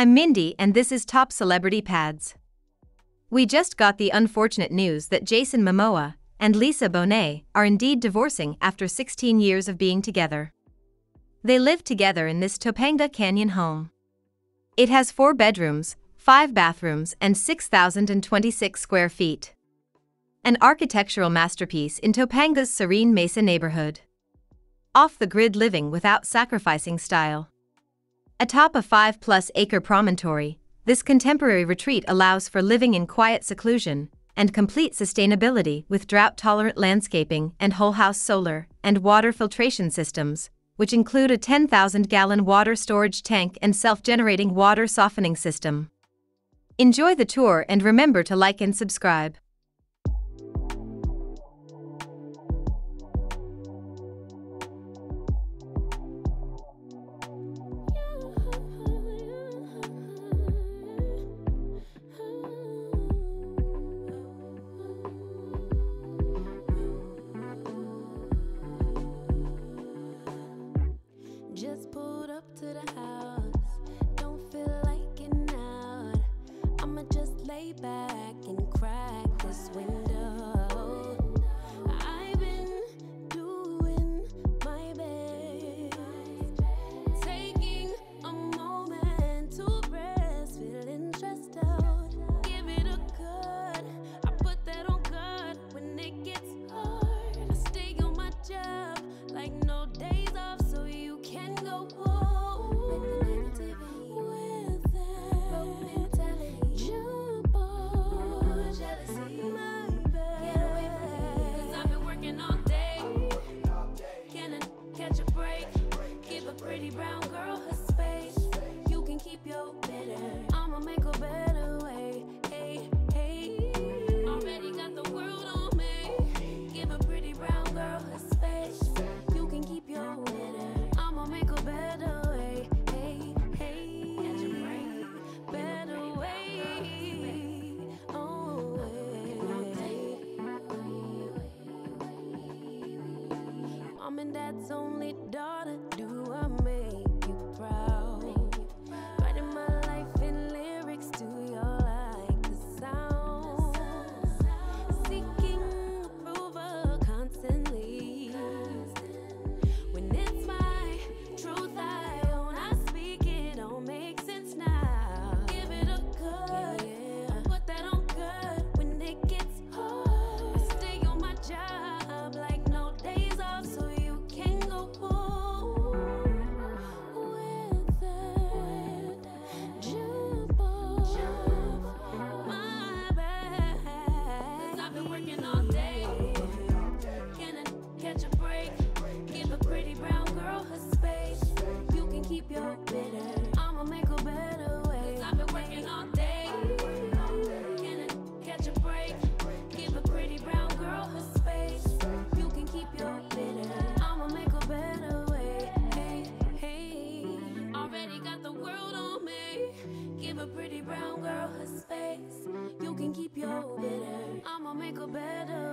I'm Mindy and this is Top Celebrity Pads. We just got the unfortunate news that Jason Momoa and Lisa Bonet are indeed divorcing after 16 years of being together. They live together in this Topanga Canyon home. It has four bedrooms, five bathrooms, and 6,026 square feet. An architectural masterpiece in Topanga's serene Mesa neighborhood. Off the grid living without sacrificing style. Atop a 5 plus acre promontory, this contemporary retreat allows for living in quiet seclusion and complete sustainability with drought tolerant landscaping and whole house solar and water filtration systems, which include a 10,000 gallon water storage tank and self generating water softening system. Enjoy the tour and remember to like and subscribe. Make a better way. Hey, hey. Already got the world on me. Give a pretty brown girl space. You can keep your. I'ma make a better way. Hey, hey. Better way. Oh, Mom and dad's only daughter, do I make a pretty brown girl her space. You can keep your bitter. I'ma make her better